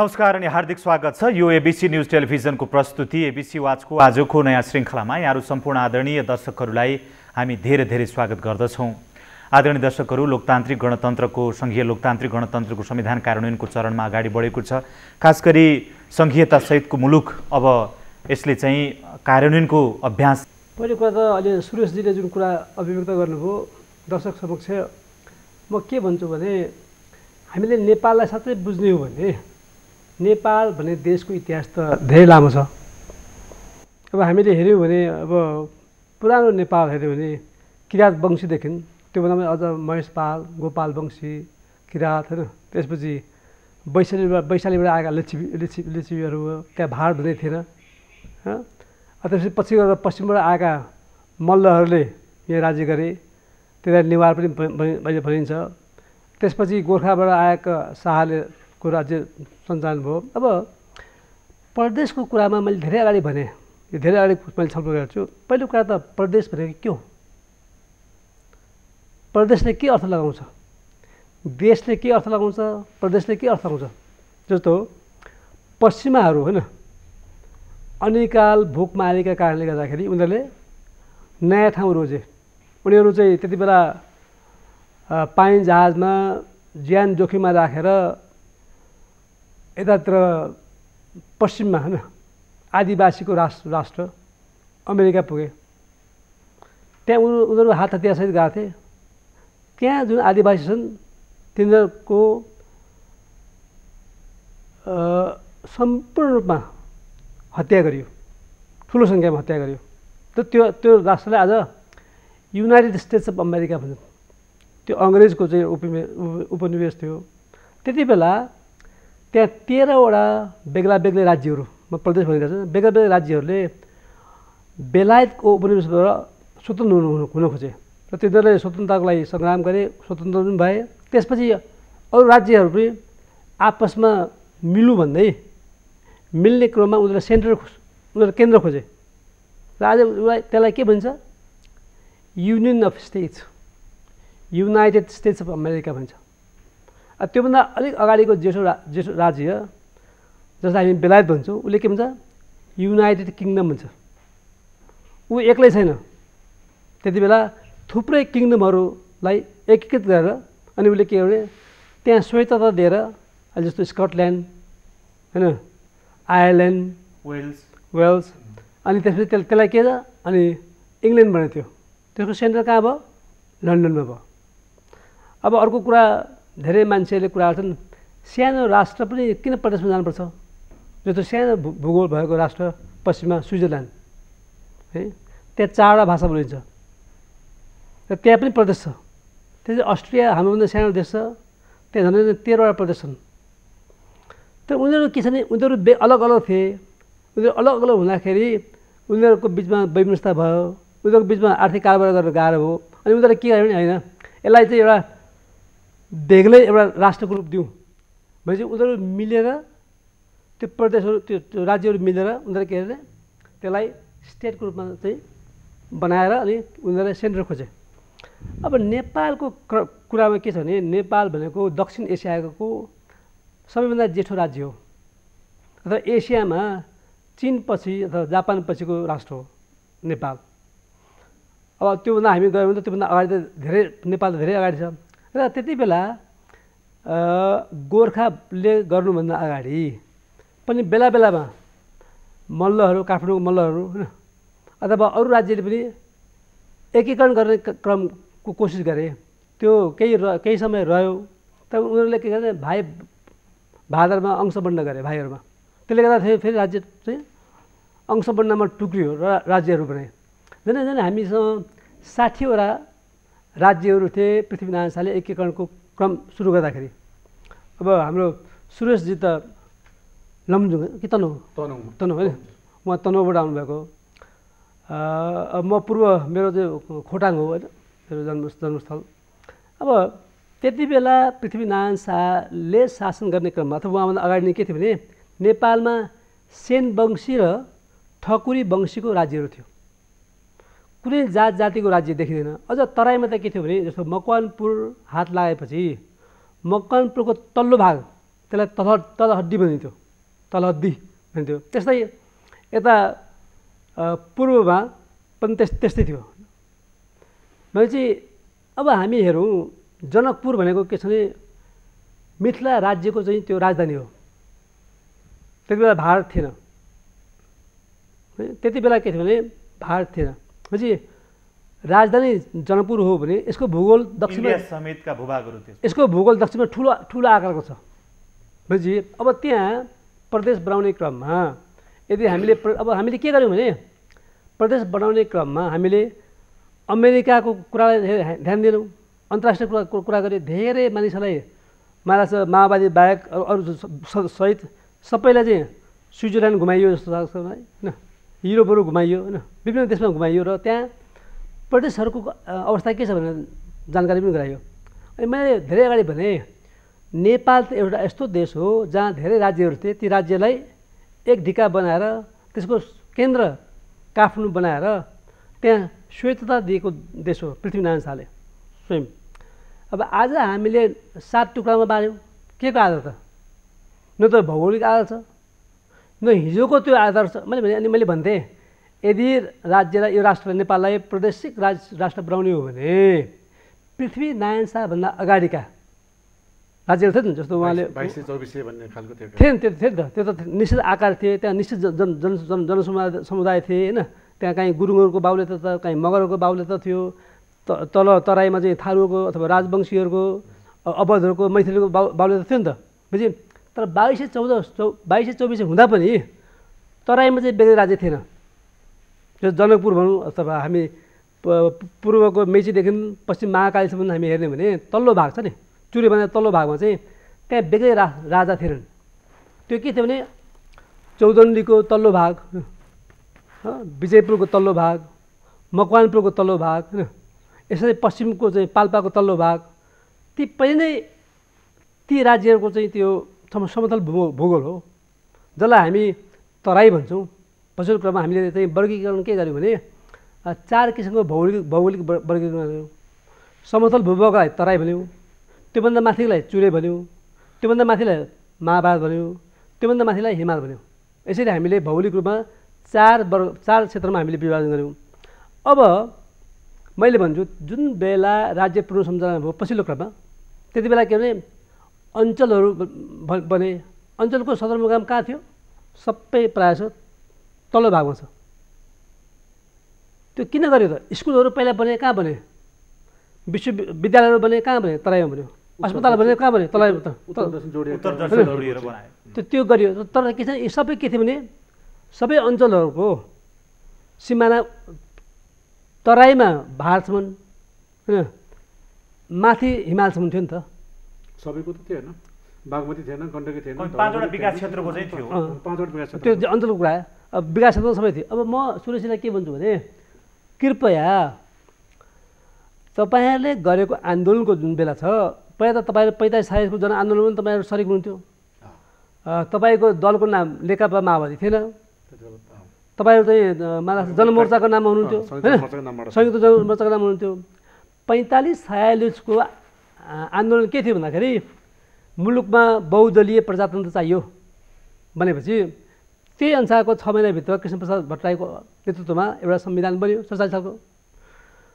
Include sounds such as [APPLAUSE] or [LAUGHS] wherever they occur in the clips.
नमस्कार अनि हार्दिक स्वागत छ। यो एबिसी न्युज टेलिभिजनको प्रस्तुति। एबिसी वाचको आजको नयाँ श्रृङ्खलामा यहाँहरू सम्पूर्ण आदरणीय दर्शकहरूलाई हामी धेरै धेरै स्वागत गर्दछौँ। आदरणीय दर्शकहरू लोकतान्त्रिक गणतन्त्रको सङ्घीय लोकतान्त्रिक गणतन्त्रको संविधान कार्यान्वयनको चरणमा अगाडि बढेको छ। खास गरी सङ्घीयतासहितको मुलुक अब यसले चाहिँ कार्यान्वयनको अभ्यास पहिलो कुरा त अहिले सुरेशजीले जुन कुरा अभिव्यक्त गर्नुभयो दर्शक समक्ष म के भन्छु भने हामीले नेपाललाई साँच्चै बुझ्ने हो भने नेपाल भन्ने देशको इतिहास त धेरै लामो छ। अब हामीले हेऱ्यौँ भने अब पुरानो नेपाल हेऱ्यौँ भने किराँत वंशीदेखि त्योभन्दा अझ महेश पाल गोपाल वंशी किराँत होइन त्यसपछि वैशालीबाट वैशालीबाट आएका लिच्छवी लिच्छी लिच्छवीहरू त्यहाँ भाड भन्ने थिएन त्यसपछि पछि गएर पश्चिमबाट आएका मल्लहरूले यहाँ राज्य गरे त्यसलाई नेवार पनि भनिन्छ। त्यसपछि गोर्खाबाट आएका शाहले को राज्य सञ्चालन भयो। अब प्रदेशको कुरामा मैले धेरै अगाडि भने यो धेरै अगाडि मैले छलफल गरेको छु। पहिलो कुरा त प्रदेश भनेको के हो? प्रदेशले के अर्थ लगाउँछ? देशले के अर्थ लगाउँछ? प्रदेशले के अर्थ लगाउँछ? जस्तो पश्चिमाहरू होइन अनिकाल भोकमारीका कारणले गर्दाखेरि उनीहरूले नयाँ ठाउँ रोजे। उनीहरू चाहिँ त्यति बेला पानी जहाजमा ज्यान जोखिममा राखेर यतातिर पश्चिममा होइन आदिवासीको राष्ट्र राष्ट्र अमेरिका पुगे। त्यहाँ उनीहरू उनीहरू हात हतियारसहित गएको थिए। त्यहाँ जुन आदिवासी छन् तिनीहरूको सम्पूर्ण रूपमा हत्या गरियो। ठुलो सङ्ख्यामा हत्या गरियो। त त्यो त्यो राष्ट्रलाई आज युनाइटेड स्टेट्स अफ अमेरिका भन्छ त्यो अङ्ग्रेजको चाहिँ उपनिवेश थियो। त्यति बेला त्यहाँ तेह्रवटा बेग्ला बेग्लै राज्यहरू म प्रदेश भनिरहेको छु बेग्ला बेग्ला राज्यहरूले बेलायतको उपनिवेशबाट स्वतन्त्र हुनु हुन खोजे। र तिनीहरूले स्वतन्त्रताको लागि सङ्ग्राम गरे स्वतन्त्र पनि भए। त्यसपछि अरू राज्यहरू पनि आपसमा मिलु भन्दै मिल्ने क्रममा उनीहरूले सेन्टर उनीहरूले केन्द्र खोजे। र आज उसलाई त्यसलाई के भन्छ? Union of states united states of America भन्छ। त्योभन्दा अलिक अगाडिको जेठो रा जेठो राज्य जसलाई हामी बेलायत भन्छौँ उसले के भन्छ? युनाइटेड किङडम भन्छ। ऊ एक्लै छैन। त्यति बेला थुप्रै किङडमहरूलाई एकीकृत गरेर अनि उसले के भने त्यहाँ स्वतन्त्रता दिएर अहिले जस्तो स्कटल्यान्ड होइन आयरल्यान्ड वेल्स। वेल्स अनि त्यसपछि त्यस त्यसलाई के छ? अनि इङ्ल्यान्ड भनेको थियो। त्यसको सेन्टर कहाँ भयो? लन्डनमा भयो। अब अर्को कुरा धेरै मान्छेहरूले कुरा गर्छन् सानो राष्ट्र पनि किन प्रदेशमा जानुपर्छ? जस्तो सानो भूगोल भएको राष्ट्र पश्चिममा स्विजरल्यान्ड है? त्यहाँ चारवटा भाषा बोलिन्छ। र त्यहाँ पनि प्रदेश छ। त्यसै अस्ट्रिया हाम्रोभन्दा सानो देश छ। त्यहाँ झन् तेह्रवटा प्रदेश छन्। तर उनीहरू के छ भने उनीहरू बे अलग अलग थिए। उनीहरू अलग अलग हुँदाखेरि उनीहरूको बिचमा वैमनस्ता भयो। उनीहरूको बिचमा आर्थिक कारोबार गरेर गाह्रो भयो। अनि उनीहरूले के गर्यो भने होइन यसलाई चाहिँ एउटा बेग्लै एउटा राष्ट्रको रूप दिउँ। भनेपछि उनीहरू मिलेर त्यो प्रदेशहरू त्यो त्यो राज्यहरू मिलेर उनीहरूले के अरे त्यसलाई स्टेटको रूपमा चाहिँ बनाएर अनि उनीहरूले सेन्टर खोजे। अब नेपालको कुरामा के छ भने नेपाल भनेको दक्षिण एसियाको सबैभन्दा जेठो राज्य हो। अथवा एसियामा चिनपछि अथवा जापान पछिको राष्ट्र हो नेपाल। अब त्योभन्दा हामी गयौँ भने त त्योभन्दा अगाडि त धेरै नेपाल धेरै अगाडि छ। र त्यति बेला गोर्खाले गर्नुभन्दा अगाडि पनि बेला बेलामा मल्लहरू काठमाडौँको मल्लहरू होइन अथवा अरू राज्यले पनि एकीकरण गर्ने क्रमको कोसिस गरे त्यो केही र केही समय रह्यो तर उनीहरूले के गरे भाइ भादरमा अंश बन्ड गरे भाइहरूमा। त्यसले गर्दा फेरि राज्य चाहिँ अंश बन्डमा टुक्रियो र राज्यहरू बनाए झन् झन् हामीसँग साठीवटा राज्यहरू थिए पृथ्वीनारायण शाहले एकीकरणको क्रम सुरु गर्दाखेरि। अब हाम्रो सुरेशजी त लमजुङ कि तनहु? तनहु। तनहु होइन? उहाँ तनहुबाट आउनुभएको अब म पूर्व मेरो चाहिँ खोटाङ हो होइन मेरो जन्म जन्मस्थल। अब त्यति बेला पृथ्वीनारायण शाहले शासन गर्ने क्रममा अथवा उहाँभन्दा अगाडि नै के थियो भने नेपालमा सेन वंशी र ठकुरी वंशीको राज्यहरू थियो। कुनै जात जातिको राज्य देखिँदैन। अझ तराईमा त के थियो भने जस्तो मकवानपुर हात लागेपछि मकवानपुरको तल्लो भाग त्यसलाई तल तल हड्डी भनिन्थ्यो। तल हड्डी भनिन्थ्यो। त्यस्तै यता पूर्वमा पनि त्यस त्यस्तै थियो। भनेपछि अब हामी हेरौँ जनकपुर भनेको के छ भने मिथिला राज्यको चाहिँ त्यो राजधानी हो। त्यति बेला भारत थिएन। त्यति बेला के थियो भने भारत थिएन। भनेपछि राजधानी जनकपुर हो भने यसको भूगोल दक्षिणमा समेतका भूभागहरू यसको भूगोल दक्षिणमा ठुलो ठुलो आकारको छ। भनेपछि अब त्यहाँ प्रदेश बनाउने क्रममा यदि हामीले अब हामीले के गर्यौँ भने प्रदेश बनाउने क्रममा हामीले अमेरिकाको कुरालाई ध्यान दिनौँ अन्तर्राष्ट्रिय कुरा कुरा गरे धेरै मानिसहरूलाई महाराष्ट्र माओवादी बाहेक अरू सहित सबैलाई चाहिँ स्विजरल्यान्ड घुमाइयो जस्तो लाग्छ मलाई होइन। युरोपहरू घुमाइयो होइन। विभिन्न देशमा घुमाइयो र त्यहाँ प्रदेशहरूको अवस्था के छ भनेर जानकारी पनि गराइयो। अनि मैले धेरै अगाडि भने नेपाल त एउटा यस्तो देश हो जहाँ धेरै राज्यहरू थिए ती राज्यलाई एक ढिका बनाएर त्यसको केन्द्र काठमाडौँ बनाएर त्यहाँ श्वेतता दिएको देश हो पृथ्वीनारायण शाहले स्वयं। अब आज हामीले सात टुक्रामा बाँड्यौँ के को आधार त न त भौगोलिक आधार छ न हिजोको त्यो आधार छ। मैले भने अनि मैले भन्थेँ यदि राज्यलाई यो राष्ट्र नेपाललाई प्रादेशिक राज राष्ट्र बनाउने हो भने पृथ्वीनारायण शाहभन्दा अगाडिका राज्यहरू थियो नि जस्तो उहाँले थियो नि त्यो थियो नि त। त्यो त निश्चित आकार थिए त्यहाँ निश्चित जन जन जन जन जनसमुदाय समुदाय थिए होइन? त्यहाँ काहीँ गुरुङहरूको बाहुल्य त काहीँ मगरहरूको बाहुल्य त थियो। तल तराईमा चाहिँ थारूको अथवा राजवंशीहरूको अवधहरूको मैथिलीको बाउ बाहुल्य त थियो नि त। बुझि तर बाइस सय चौध चौ बाइस सय चौबिस हुँदा पनि तराईमा चाहिँ बेग्लै राज्य थिएन। जो जनकपुर भनौँ अथवा हामी पूर्वको मेचीदेखि पश्चिम महाकालीसम्म हामी हेर्ने भने तल्लो भाग छ नि। चुरेभन्दा तल्लो भागमा चाहिँ त्यहाँ बेग्लै रा राजा थिएनन् त्यो के थियो भने चौदण्डीको तल्लो भाग विजयपुरको तल्लो भाग मकवानपुरको तल्लो भाग होइन। यसरी पश्चिमको चाहिँ पाल्पाको तल्लो भाग ती पहिले नै ती राज्यहरूको चाहिँ त्यो सम समतल भूगोल हो। जसलाई हामी तराई भन्छौँ। पछिल्लो क्रममा हामीले चाहिँ वर्गीकरण के गर्यौँ भने चार किसिमको भौगोलिक भौगोलिक वर- वर्गीकरण गर्यौँ। समतल भूभागलाई तराई भन्यौँ त्योभन्दा माथिलाई चुरे भन्यौँ त्योभन्दा माथिलाई महाभारत भन्यौँ त्योभन्दा माथिलाई हिमाल भन्यौँ। यसरी हामीले भौगोलिक रूपमा चार वर्ग चार क्षेत्रमा हामीले विभाजन गऱ्यौँ अब मैले भन्छु जुन बेला राज्य सम्झना भयो पछिल्लो क्रममा त्यति बेला के भने अञ्चलहरू बने। अञ्चलको सदरमुकाम कहाँ थियो? सबै प्रायः तल्लो भागमा छ। त्यो किन गर्यो त? स्कुलहरू पहिला बने कहाँ बने? विश्वविद्यालयहरू बने कहाँ बने? तराईमा बन्यो। अस्पताल बने कहाँ बने? तराई त- त्यो त्यो गरियो। तर के छ यी सबै के थियो भने सबै अञ्चलहरूको सिमाना तराईमा भारतसम्म होइन माथि हिमालसम्म थियो नि त। सबैको त थियो होइन बागमती थिएन गण्डकी थिएन पाँचवटा विकास क्षेत्रको चाहिँ थियो। पाँचवटा विकास क्षेत्र त्यो अञ्चलको कुरा विकास क्षेत्र सबै थियो। अब म सुरेशलाई के भन्छु भने कृपया तपाईँहरूले गरेको आन्दोलनको जुन बेला छ पहिला त तपाईँहरू पैँतालिस छयालिसको जनआन्दोलनमा पनि तपाईँहरू सरिक हुनुहुन्थ्यो। तपाईँको दलको नाम नेकपा माओवादी थिएन। तपाईँहरू चाहिँ महाराष्ट्र जनमोर्चाको नाममा हुनुहुन्थ्यो। होइन। संयुक्त जनमोर्चाको नाममा हुनुहुन्थ्यो। पैँतालिस छयालिसको आन्दोलन के थियो भन्दाखेरि मुलुकमा बहुदलीय प्रजातन्त्र चाहियो भनेपछि त्यही अनुसारको छ महिनाभित्र कृष्णप्रसाद भट्टराईको नेतृत्वमा एउटा संविधान बन्यो सत्तालिस सालको।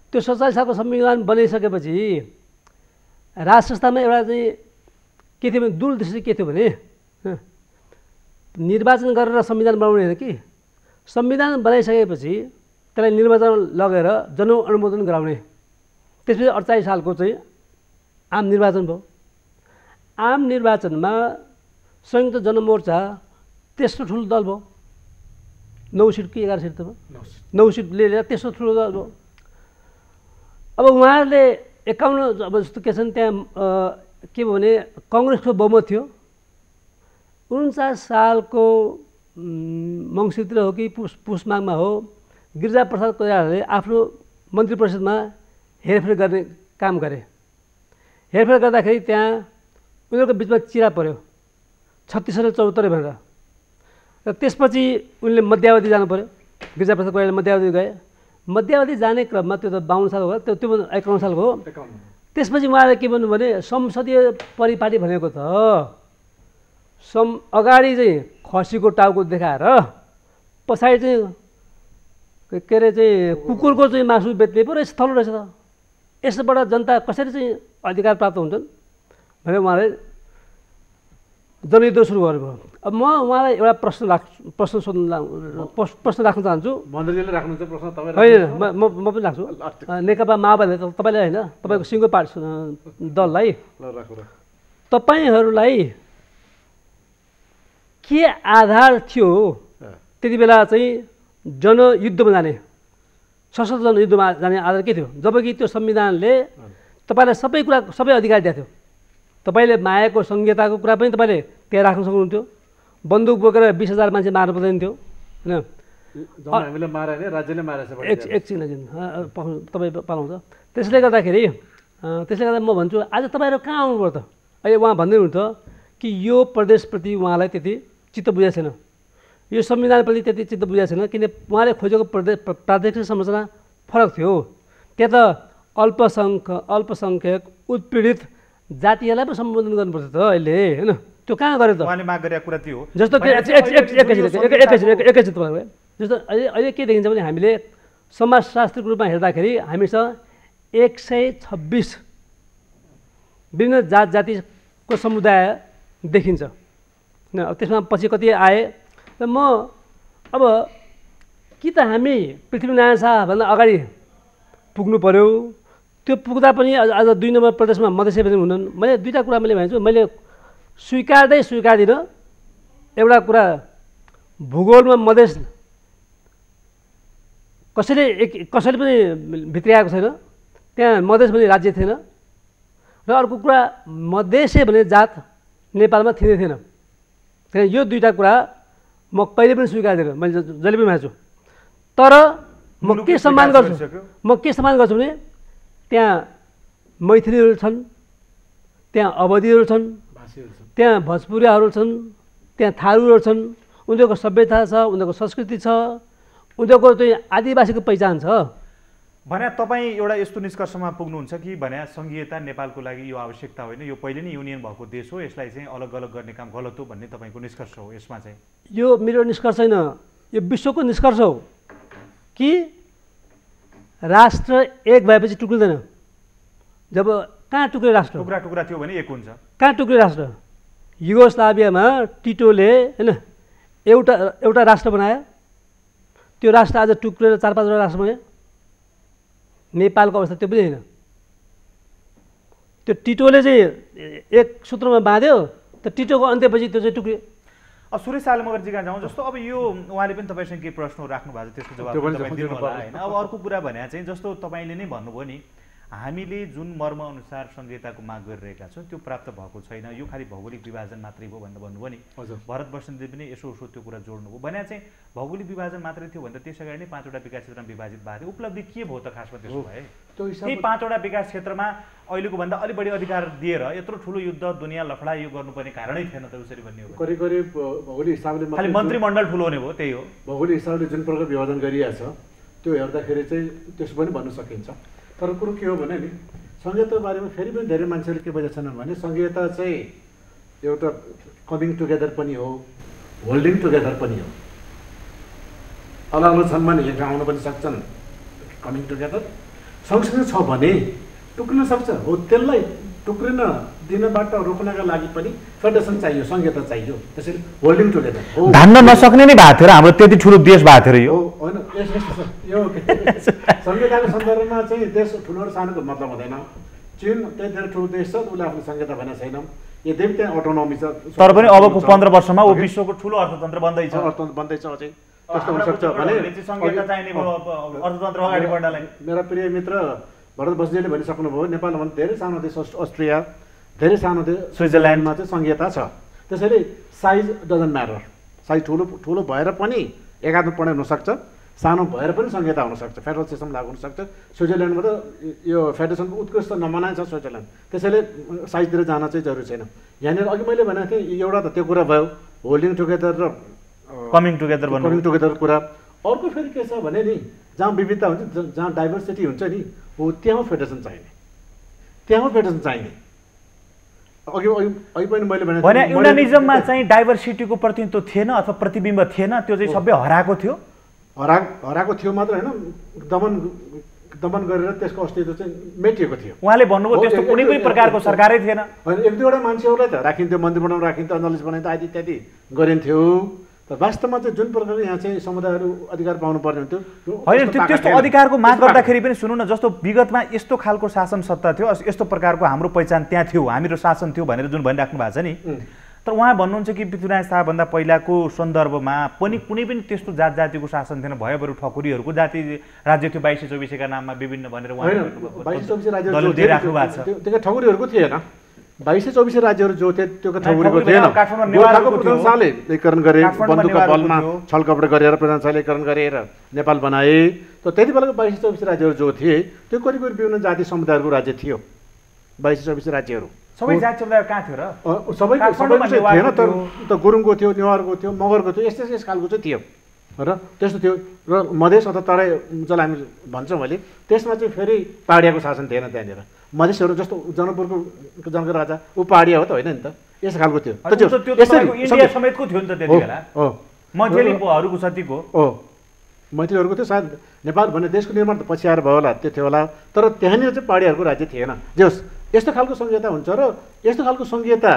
त्यो सत्तालिस सालको संविधान बनाइसकेपछि राज संस्थामा एउटा चाहिँ के थियो भने दूरदृष्टि के थियो भने निर्वाचन गरेर संविधान बनाउने होइन कि? संविधान बनाइसकेपछि त्यसलाई निर्वाचन लगेर जनअनुमोदन गराउने। त्यसपछि अडचालिस सालको चाहिँ आम निर्वाचन भयो। आम निर्वाचनमा संयुक्त जनमोर्चा तेस्रो ठुलो दल भयो। नौ सिट कि एघार सिट त भयो। नौ- सिट। लिएर तेस्रो ठुलो दल भयो। अब उहाँहरूले एकाउन्न अब जस्तो के छन् त्यहाँ के भयो भने कङ्ग्रेसको बहुमत थियो। उन्चास सालको मङ्सिरतिर हो कि पुस पुस माघमा हो गिरिजाप्रसाद कोइरालाले आफ्नो मन्त्री परिषदमा हेरफेर गर्ने काम गरे। हेरफेर गर्दाखेरि त्यहाँ उनीहरूको बिचमा चिरा पऱ्यो छत्तिस र चौहत्तरै भनेर। र त्यसपछि उनले मध्यावधि जानु पऱ्यो गिरिजाप्रसाद कोइराला मध्यावधि गए। मध्यावधि जाने क्रममा त्यो त बाहुन साल हो त्यो त्यो एकाउन्न सालको हो। त्यसपछि उहाँले के भन्नु भने संसदीय परिपाटी भनेको त सम अगाडि चाहिँ खसीको टाउको देखाएर पछाडि चाहिँ के अरे चाहिँ कुकुरको चाहिँ मासु बेच्ने पो रहेछ थलो रहेछ त। यसबाट जनता कसरी चाहिँ अधिकार प्राप्त हुन्छन् भनेर उहाँले जनयुद्ध सुरु गर्नुभयो अब म उहाँलाई एउटा प्रश्न राख प्रश्न सोध्न प्रश्न राख्न चाहन्छु। होइन म पनि राख्छु। नेकपा माओवादी तपाईँले होइन तपाईँको सिङ्गो पार्ट दललाई। तपाईँहरूलाई के आधार थियो? त्यति बेला चाहिँ जनयुद्धमा जाने सशस्त्र जनयुद्धमा जाने आधार के थियो? जबकि त्यो संविधानले तपाईँलाई सबै कुरा सबै अधिकार दिएको थियो। तपाईँले मायाको संहिताको कुरा पनि तपाईँले त्यहाँ राख्न सक्नुहुन्थ्यो बन्दुक बोकेर बिस हजार मान्छे मार्नु पर्दैन थियो। होइन? एकछिन एकछिन तपाईँ पाउनुहुन्छ। त्यसले गर्दाखेरि त्यसले गर्दा म भन्छु आज तपाईँहरू कहाँ आउनुभयो त? अहिले उहाँ भन्दै हुनुहुन्थ्यो कि यो प्रदेशप्रति उहाँलाई त्यति चित्त बुझाएको छैन। यो संविधानप्रति त्यति चित्त बुझाएको छैन किन उहाँले खोजेको प्रदेश प्र- प्रादेशिक संरचना फरक थियो। त्यहाँ त अल्पसङ्ख्य अल्पसङ्ख्यक उत्पीडित जातिहरूलाई पो सम्बोधन गर्नुपर्छ त अहिले होइन? त्यो कहाँ गऱ्यो त? उहाँले माग गरेको कुरा त्यो हो। जस्तो एकैछिन तपाईँलाई जस्तो अहिले अहिले के देखिन्छ भने हामीले समाजशास्त्रको रूपमा हेर्दाखेरि हामीसँग एक सय छब्बिस विभिन्न जात जातिको समुदाय देखिन्छ। होइन त्यसमा पछि कति आए? र म अब कि त हामी पृथ्वीनारायण शाहभन्दा अगाडि पुग्नु पऱ्यो त्यो पुग्दा पनि आज दुई नम्बर प्रदेशमा मधेसी पनि हुनन् मैले दुईवटा कुरा मैले भनेको छु। मैले स्वीकार्दै स्वीकार्दिनँ एउटा कुरा भूगोलमा मधेस कसैले एक कसैले पनि भित्रिआएको छैन। त्यहाँ मधेस भन्ने राज्य थिएन। र अर्को कुरा मधेसे भन्ने जात नेपालमा थिँदै थिएन। त्यहाँ यो दुईवटा कुरा म कहिले पनि स्वीकार्दिनँ। मैले जहिले पनि भनेको छु। तर म के सम्मान स्वीकार गर्छु। म के सम्मान गर्छु भने त्यहाँ मैथिलीहरू छन् त्यहाँ अवधिहरू छन् त्यहाँ भोजपुरियाहरू छन् त्यहाँ थारूहरू छन् उनीहरूको सभ्यता छ उनीहरूको संस्कृति छ उनीहरूको चाहिँ आदिवासीको पहिचान छ। भने तपाईँ एउटा यस्तो निष्कर्षमा पुग्नुहुन्छ कि भने सङ्घीयता नेपालको लागि यो आवश्यकता होइन यो पहिले नै युनियन भएको देश हो यसलाई चाहिँ अलग अलग गर्ने काम गलत हो भन्ने तपाईँको निष्कर्ष हो यसमा चाहिँ। यो मेरो निष्कर्ष होइन यो विश्वको निष्कर्ष हो कि राष्ट्र एक भएपछि टुक्रिँदैन। जब कहाँ टुक्रियो राष्ट्र? टुक्रा टुक्रा थियो भने एक हुन्छ। कहाँ टुक्रियो राष्ट्र? युगोस्लाभियामा टिटोले होइन एउटा एउटा राष्ट्र बनायो। त्यो राष्ट्र आज टुक्रेर चार पाँचवटा राष्ट्र बनायो। नेपालको अवस्था त्यो पनि होइन। त्यो टिटोले चाहिँ एक सूत्रमा बाँध्यो त टिटोको अन्त्यपछि त्यो चाहिँ टुक्रियो। अब सुरेश आलमगरजीका जाउँ? जस्तो अब यो उहाँले पनि तपाईँसँग केही प्रश्नहरू राख्नु भएको छ त्यसको जवाब अब अर्को कुरा भने चाहिँ जस्तो तपाईँले नै भन्नुभयो नि हामीले जुन मर्म अनुसार संहिताको माग गरिरहेका छौँ त्यो प्राप्त भएको छैन। यो खालि भौगोलिक विभाजन मात्रै भयो भनेर भन्नुभयो नि। हजुर। भरत बसन्तले पनि यसो उसो त्यो कुरा जोड्नुभयो भने चाहिँ भौगोलिक विभाजन मात्रै थियो भन्दा त्यस अगाडि नै पाँचवटा विकास क्षेत्रमा विभाजित भएको थियो। उपलब्धि के भयो त खासमा त्यसो भए? त्यो यही हिसाबले पाँचवटा विकास क्षेत्रमा अहिलेको भन्दा अलिक बढी अधिकार दिएर यत्रो ठुलो युद्ध दुनियाँ लफडा यो गर्नुपर्ने कारणै थिएन त उसरी भन्ने हो। करिब करिब भौगोलिक हिसाबले खालि मन्त्रीमण्डल ठुलो हुने भयो त्यही हो। भौगोलिक हिसाबले जुन प्रकार विभाजन गरिएको छ त्यो हेर्दाखेरि चाहिँ त्यसो पनि भन्न सकिन्छ। तर कुरो के हो भने नि सङ्घीयताको बारेमा फेरि पनि धेरै मान्छेहरूले के बुझेको छन् भने सङ्घीयता चाहिँ एउटा कमिङ टुगेदर पनि हो होल्डिङ टुगेदर पनि हो। अलग अलग छन् भने यहाँ आउन पनि सक्छन्। कमिङ टुगेदर सँगसँगै छ भने टुक्रिन सक्छ। हो त्यसलाई टुक्रिन दिनबाट रोक्नका लागि पनि फेडरेसन चाहियो सङ्घीयता चाहियो त्यसरी होल्डिङ टुगेदर हो। धान्न नसक्ने नै भएको थियो र हाम्रो त्यति ठुलो देश भएको थियो यो। होइन यस यस- यस- यो संविधानको सन्दर्भमा चाहिँ देश ठुलो र सानोको मतलब हुँदैन। चिन त्यही धेरै ठुलो देश छ उसले आफ्नो संहिता भनेको छैन। यद्यपि त्यहाँ अटोनोमी छ। तर पनि अबको। पन्ध्र वर्षमा ऊ। विश्वको ठुलो अर्थतन्त्र बन्दैछ। अर्थतन्त्र बन्दैछ अझै। कस्तो हुनसक्छ भने अर्थतन्त्र अगाडि बढ्नलाई। मेरा प्रिय मित्र भरत बस्नेले भनिसक्नुभयो नेपालभन्दा धेरै सानो देश अस्ट- अस्ट्रिया धेरै सानो देश स्विजरल्यान्डमा चाहिँ सङ्घीयता छ। त्यसैले साइज डजन्ट म्याटर साइज ठुलो ठुलो भएर पनि एकात्म पढाइ हुनसक्छ सानो भएर पनि संहिता हुनसक्छ फेडरल सिस्टम लागु हुनसक्छ। स्विजरल्यान्डमा त यो फेडरेसनको उत्कृष्ट नमना छ स्विजरल्यान्ड। त्यसैले साइजतिर जान चाहिँ जरुरी छैन। यहाँनिर अघि मैले भनेको थिएँ एउटा त त्यो कुरा भयो होल्डिङ टुगेदर र कमिङ टुगेदर कमिङ टुगेदर कुरा। अर्को फेरि के छ भने नि जहाँ विविधता हुन्छ जहाँ डाइभर्सिटी हुन्छ नि हो त्यहाँ फेडरेसन चाहिने। त्यहाँ फेडरेसन चाहिने। अघि अघि पनि मैले भने भने युनानिजममा चाहिँ डाइभर्सिटीको प्रतिनिधित्व थिएन अथवा प्रतिबिम्ब थिएन त्यो चाहिँ सबै हराएको थियो? हरा हराएको थियो मात्र होइन दमन दमन गरेर त्यसको अस्तित्व चाहिँ मेटिएको थियो। उहाँले भन्नुभयो त्यस्तो कुनै पनि प्रकारको सरकारै थिएन। होइन एक दुईवटा मान्छेहरूलाई त राखिन्थ्यो मन्दिर बनाउनु राखिन्थ्यो जर्नलिस्ट बनाइन्थ्यो आदि इत्यादि गरिन्थ्यो। तर वास्तवमा चाहिँ जुन प्रकारले यहाँ चाहिँ समुदायहरू अधिकार पाउनु पर्ने हुन्थ्यो होइन त्यस्तो। अधिकारको माग गर्दाखेरि पनि सुन्नु न जस्तो विगतमा यस्तो खालको शासन सत्ता थियो यस्तो प्रकारको हाम्रो पहिचान त्यहाँ थियो हामीहरू शासन थियो भनेर जुन भनिराख्नु भएको छ नि तर उहाँ भन्नुहुन्छ कि पृथ्वीराज शाहभन्दा पहिलाको सन्दर्भमा पनि कुनै पनि त्यस्तो जात जातिको शासन थिएन भयो बरु ठकुरीहरूको जाति राज्य थियो बाइसे चौबिसेका नाममा विभिन्न भनेर त्यो ठगुरीहरूको थिएन। बाइसै चौबिसै राज्यहरू जो थिए त्यो ठगुरीको भने थिएन गोर्खाको नेवारको प्रधान थियो। शाहले एकीकरण गरे बन्दुकका बलमा। छलकपट गरेर प्रधान शाहले एकीकरण गरेर नेपाल बनाए। त त्यति बेलाको बाइस चौबिस राज्यहरू जो थिए त्यो करिब करिब विभिन्न जाति समुदायहरूको राज्य थियो। बाइस चौबिस राज्यहरू। सबै जाति समुदाय कहाँ थियो र? सबैको चाहिँ थिएन तर त गुरुङको थियो नेवारको थियो मगरको थियो यस्तै यस खालको चाहिँ थियो। र त्यस्तो थियो र मधेस अथवा तराई जसलाई हामी भन्छौँ अहिले त्यसमा चाहिँ फेरि पाहाडियाको शासन थिएन त्यहाँनिर। मधेसहरू जस्तो जनकपुरको जनक राजा ऊ पाहाडिया हो त होइन नि त? यस्तो खालको थियो। त्यति हो मैथेलीहरूको थियो सायद नेपाल भन्ने देशको निर्माण त पछि आएर भयो होला त्यो थियो होला। तर त्यहाँनिर चाहिँ पाहाडियाहरूको राज्य थिएन। जे होस् यस्तो खालको सङ्घीयता हुन्छ र यस्तो खालको सङ्घीयता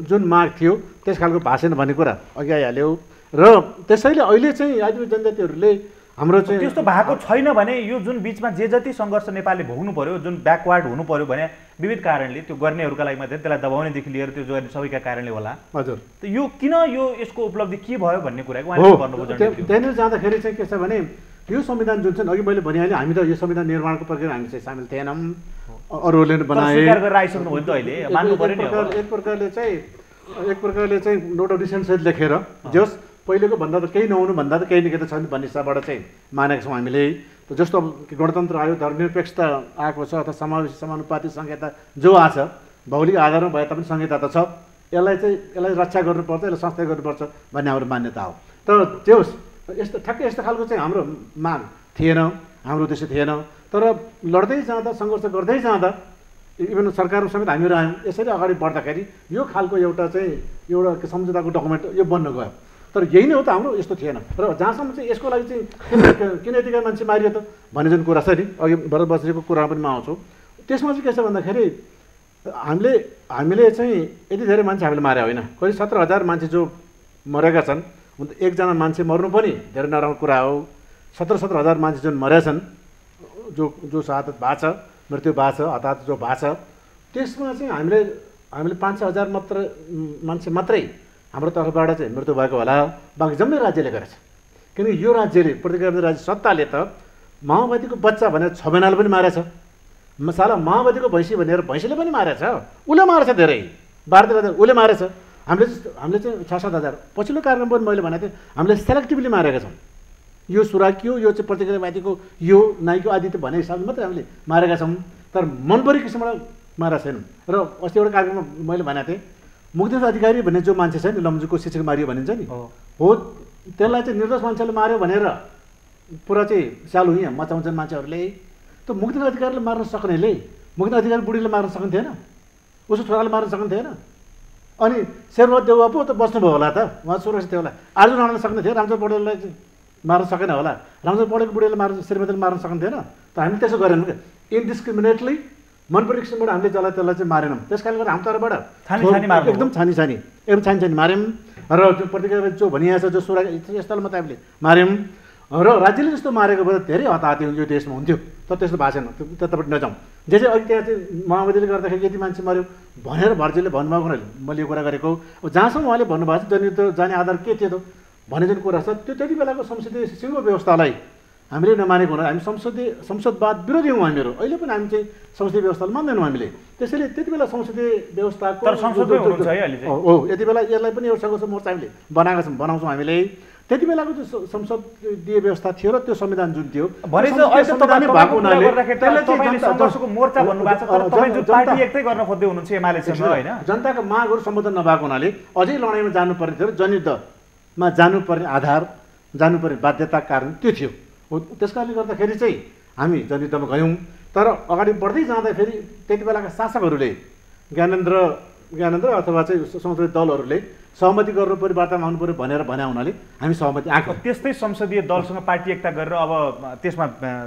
जुन माग थियो त्यस खालको भाषण भन्ने कुरा अघि आइहाल्यो। र त्यसैले अहिले चाहिँ आदिवासी जनजातिहरूले हाम्रो चाहिँ त्यस्तो भएको छैन भने यो जुन बिचमा जे जति सङ्घर्ष नेपालले भोग्नु पर्यो जुन ब्याकवार्ड हुनु पर्यो भने विविध कारणले त्यो गर्नेहरूका लागि मात्रै त्यसलाई दबाउनेदेखि लिएर त्यो गर्ने सबैका कारणले होला। हजुर। त यो किन यो यसको उपलब्धि के भयो भन्ने कुरा हो। उहाँले भन्नुभयो त्यहाँ- झन्डै त्यो। त्यहाँनिर जाँदाखेरि चाहिँ के छ भने यो संविधान जुन चाहिँ अघि मैले भनिहालेँ हामी त यो संविधान निर्माणको प्रक्रिया हामी चाहिँ सामेल थिएनौँ। अरूहरूले बनाए। अहिले। एक- प्रकारले चाहिँ एक प्रकारले चाहिँ नोट अफ डिसेन्ट लेखेर जस पहिलेको भन्दा त केही नहुनु भन्दा त केही निकै त छ नि भन्ने हिसाबबाट चाहिँ मानेको छौँ हामीले। जस्तो गणतन्त्र आयो धर्मनिरपेक्षता आएको छ अथवा समावेशी समानुपातिक संहिता जो आछ भौगोलिक आधारमा भए तापनि संहिता त छ यसलाई चाहिँ यसलाई रक्षा गर्नुपर्छ यसलाई संस्था गर्नुपर्छ भन्ने हाम्रो मान्यता हो। तर होस् यस्तो ठ्याक्कै यस्तो खालको चाहिँ हाम्रो माग थिएन हाम्रो उद्देश्य थिएन। तर लड्दै जाँदा सङ्घर्ष गर्दै जाँदा इभन सरकारमा समेत हामीहरू आयौँ यसरी अगाडि बढ्दाखेरि यो खालको एउटा चाहिँ एउटा सम्झौताको डकुमेन्ट यो बन्न गयो। तर यही नै हो त हाम्रो यस्तो थिएन। र जहाँसम्म चाहिँ यसको लागि चाहिँ किन यतिका मान्छे मारियो त? भन्ने जुन कुरा छ नि अघि भरत बस्तीको कुरामा पनि म आउँछु। त्यसमा चाहिँ के छ भन्दाखेरि हामीले हामीले चाहिँ यति धेरै मान्छे हामीले मारे होइन। करिब सत्र हजार मान्छे जो मरेका छन् हुन त एकजना मान्छे मर्नु पनि धेरै नराम्रो कुरा हो। सत्र सत्र हजार मान्छे जुन मरेका छन् जो जो शहादत भएको छ मृत्यु भएको छ हताहत जो भएको छ त्यसमा चाहिँ हामीले हामीले पाँच छ हजार मात्र मान्छे मात्रै हाम्रो तर्फबाट चाहिँ मृत्यु भएको होला। बाँकी जम्मै राज्यले गरेछ। किनकि यो राज्यले प्रतिक्रिया राज्य सत्ताले त माओवादीको बच्चा भनेर छ महिनाले पनि मारेछ। मसाला माओवादीको भैँसी भनेर भैँसीले पनि मारेछ। उसले मारेछ धेरै। भारतीय राज्य उसले मारेछ। हामीले हामीले चाहिँ छ सात हजार पछिल्लो कार्यक्रम पनि मैले भनेको थिएँ हामीले सेलेक्टिभली मारेका छौँ। यो सुराकियो यो चाहिँ प्रतिक्रियावादीको यो नाइको आदि त भने हिसाबले मात्रै हामीले मारेका छौँ। तर मनपरी किसिमबाट मारेका छैनौँ र अस्ति एउटा कार्यक्रममा मैले भनेको थिएँ मुक्तिनाथ अधिकारी भन्ने जो मान्छे छ नि लम्जुको शिक्षक मारियो भनिन्छ नि। हो। त्यसलाई चाहिँ निर्दोष मान्छेले मार्यो भनेर पुरा चाहिँ चालु यहाँ मचाउँछन् मान्छेहरूले। त्यो मुक्तिनाथ अधिकारीले मार्न सक्नेले। मुक्तिनाथ अधिकारी बुढीले मार्न सक्ने थिएन उसको छोराले मार्न सक्ने थिएन अनि शेरबहादुर देउवा पो त बस्नुभयो होला त। उहाँ सुरक्षित थियो होला। आर्जुन राणाले सक्ने थियो रामचन्द्र पौडेललाई मार्न सकेन होला। रामचन्द्र पौडेलको बुढीले मार्न श्रीमतीले मार्न सक्ने थिएन त हामीले त्यसो गरेनौँ क्या इन्डिस्क्रिमिनेटली मन परेको किसिमबाट हामीले जसलाई त्यसलाई चाहिँ मारेनौँ। त्यस कारणले गर्दा हाम्रो तर्फबाट एकदम छानी छानी एकदम छानी छानी माऱ्यौँ र त्यो प्रतिक्रिया जो भनिएको छ जो सुरा यस्तोलाई मात्रै हामीले माऱ्यौँ र राज्यले जस्तो मारेको भए धेरै हताहती यो देशमा हुन्थ्यो। तर त्यस्तो भएको छैन त्यो त्यतापट्टि नजाउँ। जे चाहिँ अघि त्यहाँ चाहिँ माओवादीले गर्दाखेरि यति मान्छे मऱ्यो भनेर भर्जेले भन्नुभएको हुनाले मैले यो कुरा गरेको अब जहाँसम्म उहाँले भन्नुभएको छ जनि त जाने आधार के थियो त? भन्ने जुन कुरा छ। त्यो त्यति बेलाको संसदीय सिङ्गो व्यवस्थालाई हामीले नमानेको हुनाले हामी संसदीय संसदवाद विरोधी हौँ हामीहरू। अहिले पनि हामी चाहिँ संसदीय व्यवस्थालाई मान्दैनौँ हामीले। त्यसैले त्यति बेला संसदीय व्यवस्थाको है यति बेला यसलाई पनि एउटा सङ्घर्ष मोर्चा हामीले बनाएका छौँ बनाउँछौँ हामीले। त्यति बेलाको जो संसदीय व्यवस्था थियो र त्यो संविधान जुन थियो जनताको मागहरू सम्बोधन नभएको हुनाले अझै लडाइँमा जानुपर्ने थियो र जनयुद्धमा जानुपर्ने आधार जानुपर्ने बाध्यताको कारण त्यो थियो। त्यस कारणले गर्दाखेरि चाहिँ हामी जनयुद्धमा गयौँ तर अगाडि बढ्दै जाँदाखेरि त्यति बेलाका शासकहरूले ज्ञानेन्द्र ज्ञानेन्द्र अथवा चाहिँ संसदीय दलहरूले सहमति गर्नु पऱ्यो वार्तामा आउनु पऱ्यो भनेर भने हुनाले हामी सहमति आएको त्यस्तै संसदीय दलसँग पार्टी एकता गरेर अब त्यसमा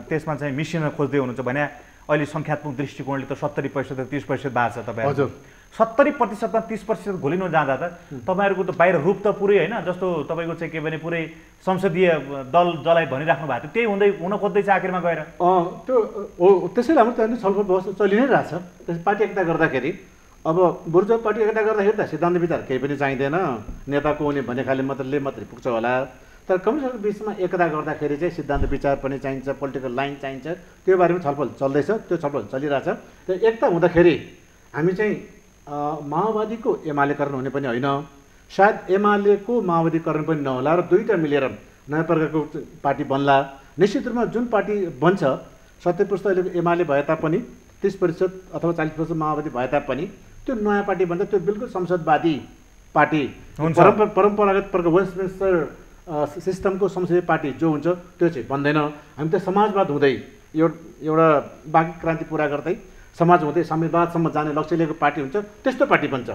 त्यसमा चाहिँ मिसिन खोज्दै हुनुहुन्छ भने अहिले सङ्ख्यात्मक दृष्टिकोणले त सत्तरी प्रतिशत तिस प्रतिशत भएको छ तपाईँ हजुर। सत्तरी प्रतिशतमा तिस प्रतिशत घोलिनु जाँदा त तपाईँहरूको त बाहिर रूप त पुरै होइन। जस्तो तपाईँको चाहिँ के भने पुरै संसदीय दल जसलाई भनिराख्नु भएको थियो त्यही हुँदै हुन खोज्दैछ आखिरमा गएर। त्यो हो त्यसैले हाम्रो त्यहाँनिर छलफल व्यवस्था चलि नै रहेछ पार्टी एकता गर्दाखेरि अब बरु चाहिँ पार्टी एकता गर्दाखेरि त सिद्धान्त विचार केही पनि चाहिँदैन। नेताको हुने भने खालि मात्रले मात्रै पुग्छ होला। तर कम्युनिस्टको बिचमा एकता गर्दाखेरि चाहिँ सिद्धान्त विचार पनि चाहिन्छ पोलिटिकल लाइन चाहिन्छ। त्यो बारेमा छलफल चल्दैछ त्यो छलफल चलिरहेछ। त्यो एकता हुँदाखेरि हामी चाहिँ माओवादीको एमालेकरण हुने पनि होइन। सायद एमालेको माओवादीकरण पनि नहोला र दुईवटा मिलेर नयाँ प्रकारको पार्टी बन्ला। निश्चित रूपमा जुन पार्टी बन्छ सत्य पुरुष अहिलेको एमाले भए तापनि तिस प्रतिशत अथवा चालिस प्रतिशत माओवादी भए तापनि त्यो नयाँ पार्टी बन्छ त्यो बिल्कुल संसदवादी पार्टी। परम्परा परम्परागत प्रकार वेस्टमिन्स्टर सिस्टमको संसदीय पार्टी जो हुन्छ त्यो चाहिँ बन्दैन। हामी त समाजवाद हुँदै एउटा एउटा बाँकी क्रान्ति पुरा गर्दै समाज हुँदै साम्यवादसम्म जाने लक्ष्य लिएको पार्टी हुन्छ त्यस्तो पार्टी बन्छ।